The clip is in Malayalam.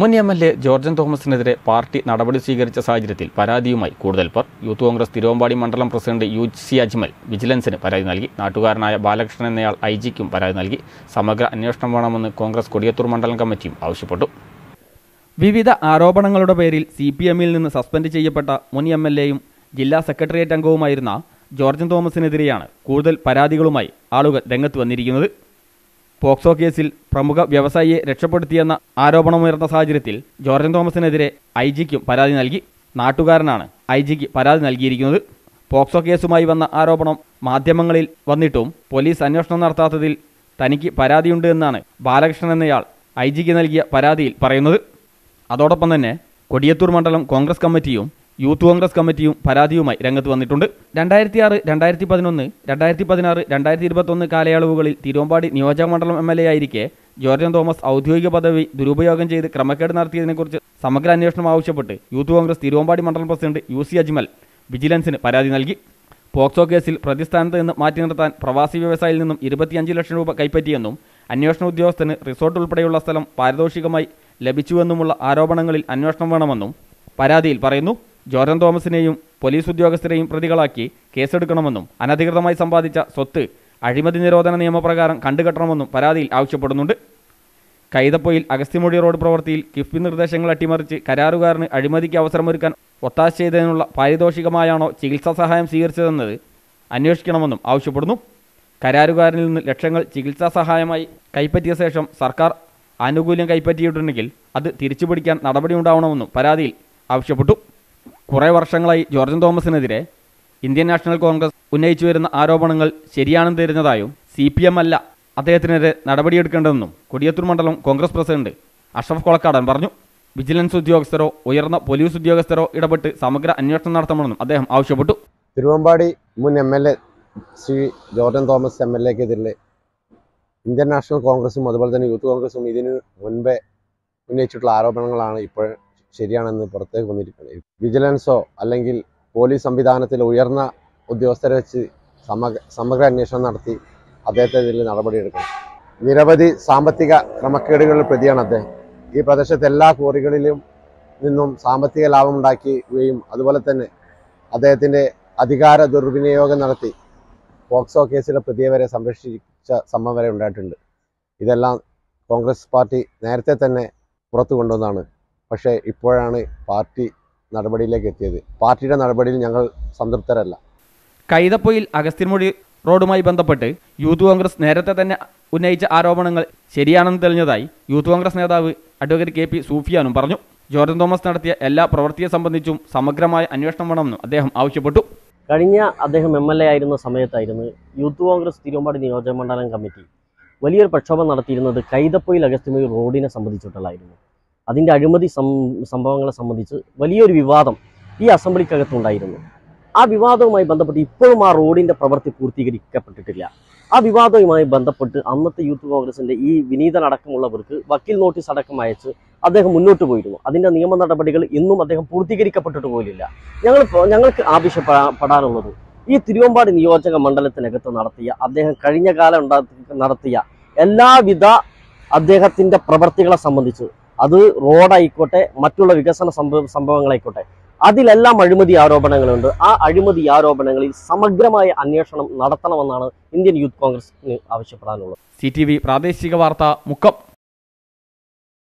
മുൻ എം എൽ എ ജോർജൻ തോമസിനെതിരെ പാർട്ടി നടപടി സ്വീകരിച്ച സാഹചര്യത്തിൽ പരാതിയുമായി കൂടുതൽ പേർ. യൂത്ത് കോൺഗ്രസ് തിരുവമ്പാടി മണ്ഡലം പ്രസിഡന്റ് യു സി അജ്മൽ വിജിലൻസിന് പരാതി നൽകി. നാട്ടുകാരനായ ബാലകൃഷ്ണൻ എന്നയാൾ ഐ ജിക്കും പരാതി നൽകി. സമഗ്ര അന്വേഷണം വേണമെന്ന് കോൺഗ്രസ് കൊടിയത്തൂർ മണ്ഡലം കമ്മിറ്റിയും ആവശ്യപ്പെട്ടു. വിവിധ ആരോപണങ്ങളുടെ പേരിൽ സി പി എമ്മിൽ നിന്ന് സസ്പെൻഡ് ചെയ്യപ്പെട്ട മുൻ എം എൽ എയും ജില്ലാ സെക്രട്ടേറിയറ്റ് അംഗവുമായിരുന്ന ജോർജൻ തോമസിനെതിരെയാണ് കൂടുതൽ പരാതികളുമായി ആളുകൾ രംഗത്ത് വന്നിരിക്കുന്നത്. പോക്സോ കേസിൽ പ്രമുഖ വ്യവസായിയെ രക്ഷപ്പെടുത്തിയെന്ന ആരോപണമുയർന്ന സാഹചര്യത്തിൽ ജോർജൻ തോമസിനെതിരെ ഐ ജിക്കും പരാതി നൽകി നാട്ടുകാരനാണ് ഐ ജിക്ക് പരാതി നൽകിയിരിക്കുന്നത്. പോക്സോ കേസുമായി വന്ന ആരോപണം മാധ്യമങ്ങളിൽ വന്നിട്ടും പോലീസ് അന്വേഷണം നടത്താത്തതിൽ തനിക്ക് പരാതിയുണ്ട് എന്നാണ് ബാലകൃഷ്ണൻ എന്നയാൾ ഐ ജിക്ക് നൽകിയ പരാതിയിൽ പറയുന്നത്. അതോടൊപ്പം തന്നെ കൊടിയത്തൂർ മണ്ഡലം കോൺഗ്രസ് കമ്മിറ്റിയും യൂത്ത് കോൺഗ്രസ് കമ്മിറ്റിയും പരാതിയുമായി രംഗത്ത് വന്നിട്ടുണ്ട്. രണ്ടായിരത്തി ആറ് രണ്ടായിരത്തി പതിനൊന്ന് രണ്ടായിരത്തി പതിനാറ് രണ്ടായിരത്തി ഇരുപത്തൊന്ന് കാലയളവുകളിൽ തിരുവമ്പാടി നിയോജകമണ്ഡലം എം എൽ എ ആയിരിക്കെ ജോർജൻ തോമസ് ഔദ്യോഗിക പദവി ദുരുപയോഗം ചെയ്ത് ക്രമക്കേട് നടത്തിയതിനെക്കുറിച്ച് സമഗ്ര അന്വേഷണം ആവശ്യപ്പെട്ട് യൂത്ത് കോൺഗ്രസ് തിരുവമ്പാടി മണ്ഡലം പ്രസിഡന്റ് യു സി അജ്മൽ വിജിലൻസിന് പരാതി നൽകി. പോക്സോ കേസിൽ പ്രതിസ്ഥാനത്ത് നിന്ന് മാറ്റി നിർത്താൻ പ്രവാസി വ്യവസായിയിൽ നിന്നും ഇരുപത്തിയഞ്ച് ലക്ഷം രൂപ കൈപ്പറ്റിയെന്നും അന്വേഷണ ഉദ്യോഗസ്ഥന് റിസോർട്ട് ഉൾപ്പെടെയുള്ള സ്ഥലം പാരിതോഷികമായി ലഭിച്ചുവെന്നുമുള്ള ആരോപണങ്ങളിൽ അന്വേഷണം വേണമെന്നും പരാതിയിൽ പറയുന്നു. ജോർജൻ തോമസിനെയും പോലീസ് ഉദ്യോഗസ്ഥരെയും പ്രതികളാക്കി കേസെടുക്കണമെന്നും അനധികൃതമായി സമ്പാദിച്ച സ്വത്ത് അഴിമതി നിരോധന നിയമപ്രകാരം കണ്ടുകെട്ടണമെന്നും പരാതിയിൽ ആവശ്യപ്പെടുന്നുണ്ട്. കൈതപ്പൊയിൽ അഗസ്ത്യമൊഴി റോഡ് പ്രവൃത്തിയിൽ കിഫ്ബി നിർദ്ദേശങ്ങൾ അട്ടിമറിച്ച് കരാറുകാരന് അഴിമതിക്ക് അവസരമൊരുക്കാൻ ഒത്താശ ചെയ്തതിനുള്ള പാരിതോഷികമായാണോ ചികിത്സാ സഹായം സ്വീകരിച്ചതെന്നത് അന്വേഷിക്കണമെന്നും ആവശ്യപ്പെടുന്നു. കരാറുകാരനിൽ നിന്ന് ലക്ഷങ്ങൾ ചികിത്സാ സഹായമായി കൈപ്പറ്റിയ ശേഷം സർക്കാർ ആനുകൂല്യം കൈപ്പറ്റിയിട്ടുണ്ടെങ്കിൽ അത് തിരിച്ചുപിടിക്കാൻ നടപടിയുണ്ടാവണമെന്നും പരാതിയിൽ ആവശ്യപ്പെട്ടു. കുറേ വർഷങ്ങളായി ജോർജൻ തോമസിനെതിരെ ഇന്ത്യൻ നാഷണൽ കോൺഗ്രസ് ഉന്നയിച്ചു വരുന്ന ആരോപണങ്ങൾ ശരിയാണെന്ന് തരുന്നതായും സി പി എം അല്ല അദ്ദേഹത്തിനെതിരെ നടപടിയെടുക്കേണ്ടതെന്നും കൊടിയത്തൂർ മണ്ഡലം കോൺഗ്രസ് പ്രസിഡന്റ് അഷ്റഫ് കൊളക്കാടൻ പറഞ്ഞു. വിജിലൻസ് ഉദ്യോഗസ്ഥരോ ഉയർന്ന പോലീസ് ഉദ്യോഗസ്ഥരോ ഇടപെട്ട് സമഗ്ര അന്വേഷണം നടത്തണമെന്നും അദ്ദേഹം ആവശ്യപ്പെട്ടു. തിരുവമ്പാടി മുൻ M L A Shri George Thomas M L എക്കെതിരെ Indian national കോൺഗ്രസും അതുപോലെ തന്നെ യൂത്ത് കോൺഗ്രസും ഇതിന് മുൻപേ ഉന്നയിച്ചിട്ടുള്ള ആരോപണങ്ങളാണ് ഇപ്പോൾ ശരിയാണെന്ന് പുറത്തേക്ക് വന്നിരിക്കുന്നത് വിജിലൻസോ അല്ലെങ്കിൽ പോലീസ് സംവിധാനത്തിൽ ഉയർന്ന ഉദ്യോഗസ്ഥരെ വെച്ച് സമഗ്ര അന്വേഷണം നടത്തി അദ്ദേഹത്തിനെതിരെ നടപടിയെടുക്കണം. നിരവധി സാമ്പത്തിക ക്രമക്കേടുകളിൽ പ്രതിയാണ് അദ്ദേഹം. ഈ പ്രദേശത്തെ എല്ലാ കോറികളിലും നിന്നും സാമ്പത്തിക ലാഭം ഉണ്ടാക്കുകയും അതുപോലെ തന്നെ അദ്ദേഹത്തിന്റെ അധികാര ദുർവിനിയോഗം നടത്തി പോക്സോ കേസിലെ പ്രതിയെ വരെ സംരക്ഷിച്ച സംഭവം വരെ ഉണ്ടായിട്ടുണ്ട്. ഇതെല്ലാം കോൺഗ്രസ് പാർട്ടി നേരത്തെ തന്നെ പുറത്തു കൊണ്ടുവന്നതാണ് പക്ഷേ ഇപ്പോഴാണ് പാർട്ടി നടപടിയിലേക്ക് എത്തിയത്. പാർട്ടിയുടെ നടപടിയിൽ ഞങ്ങൾ സംതൃപ്തരല്ല. കൈതപ്പൊയിൽ അഗസ്ത്യൻമൊഴി റോഡുമായി ബന്ധപ്പെട്ട് യൂത്ത് കോൺഗ്രസ് നേരത്തെ തന്നെ ഉന്നയിച്ച ആരോപണങ്ങൾ ശരിയാണെന്ന് തെളിഞ്ഞതായി യൂത്ത് കോൺഗ്രസ് നേതാവ് അഡ്വക്കേറ്റ് കെ പി സൂഫിയാനും പറഞ്ഞു. ജോർജൻ തോമസ് നടത്തിയ എല്ലാ പ്രവൃത്തിയെ സംബന്ധിച്ചും സമഗ്രമായ അന്വേഷണം വേണമെന്നും അദ്ദേഹം ആവശ്യപ്പെട്ടു. കഴിഞ്ഞ അദ്ദേഹം എം എൽ എ ആയിരുന്ന സമയത്തായിരുന്നു യൂത്ത് കോൺഗ്രസ് തിരുവമ്പാടി നിയോജക മണ്ഡലം കമ്മിറ്റി വലിയൊരു പ്രക്ഷോഭം നടത്തിയിരുന്നത് കൈതപ്പൊയിൽ അഗസ്ത്യമൊഴി റോഡിനെ സംബന്ധിച്ചിട്ടുള്ളായിരുന്നു അതിന്റെ അഴിമതി സംഭവങ്ങളെ സംബന്ധിച്ച് വലിയൊരു വിവാദം ഈ അസംബ്ലിക്കകത്തുണ്ടായിരുന്നു ആ വിവാദവുമായി ബന്ധപ്പെട്ട് ഇപ്പോഴും ആ റോഡിന്റെ പ്രവൃത്തി പൂർത്തീകരിക്കപ്പെട്ടിട്ടില്ല. ആ വിവാദവുമായി ബന്ധപ്പെട്ട് അന്നത്തെ യൂത്ത് കോൺഗ്രസിന്റെ ഈ വിനീതനടക്കമുള്ളവർക്ക് വക്കീൽ നോട്ടീസ് അടക്കം അയച്ച് അദ്ദേഹം മുന്നോട്ട് പോയിരുന്നു. അതിന്റെ നിയമ നടപടികൾ ഇന്നും അദ്ദേഹം പൂർത്തീകരിക്കപ്പെട്ടിട്ട് പോലില്ല ഞങ്ങൾ ഞങ്ങൾക്ക് ആവശ്യപ്പെടാനുള്ളത് ഈ തിരുവമ്പാടി നിയോജക മണ്ഡലത്തിനകത്ത് നടത്തിയ അദ്ദേഹം കഴിഞ്ഞ കാലം നടത്തിയ എല്ലാവിധ അദ്ദേഹത്തിന്റെ പ്രവർത്തികളെ സംബന്ധിച്ച്. അത് റോഡായിക്കോട്ടെ മറ്റുള്ള വികസന സംഭവ സംഭവങ്ങളായിക്കോട്ടെ. അതിലെല്ലാം അഴിമതി ആരോപണങ്ങളുണ്ട്. ആ അഴിമതി ആരോപണങ്ങളിൽ സമഗ്രമായ അന്വേഷണം നടത്തണമെന്നാണ് ഇന്ത്യൻ യൂത്ത് കോൺഗ്രസ് ആവശ്യപ്പെടാനുള്ളത്. സി പ്രാദേശിക വാർത്ത മുക്കം.